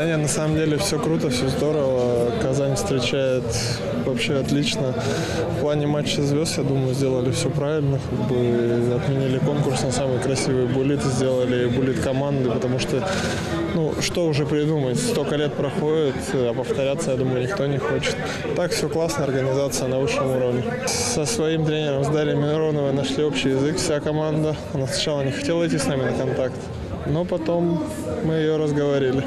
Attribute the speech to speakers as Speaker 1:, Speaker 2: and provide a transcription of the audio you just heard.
Speaker 1: Да нет, на самом деле все круто, все здорово. Казань встречает вообще отлично. В плане матча звезд, я думаю, сделали все правильно. Как бы отменили конкурс на самые красивые буллиты, сделали буллит команды, потому что, ну, что уже придумать? Столько лет проходит, а повторяться, я думаю, никто не хочет. Так все классно, организация на высшем уровне. Со своим тренером, с Дарьей Мироновой, нашли общий язык, вся команда. Она сначала не хотела идти с нами на контакт, но потом мы ее разговорили.